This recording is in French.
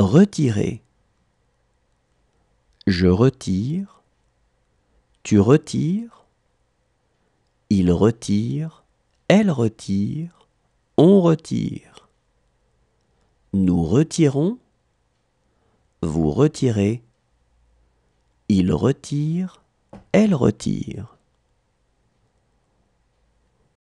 Retirer. Je retire. Tu retires. Il retire. Elle retire. On retire. Nous retirons. Vous retirez. Il retire. Elle retire.